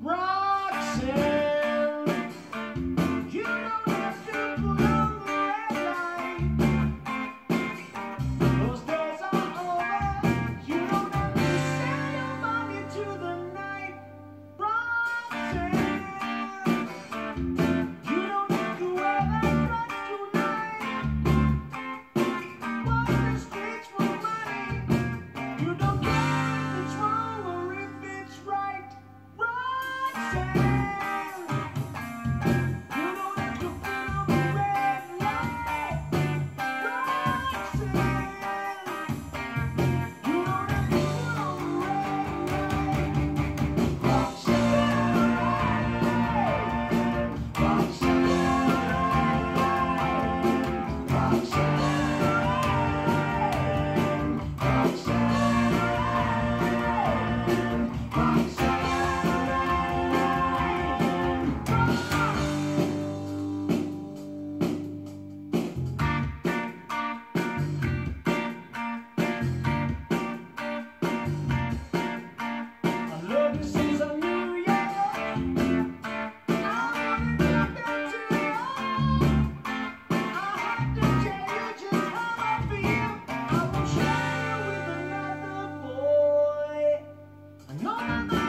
Roxanne! Thank you.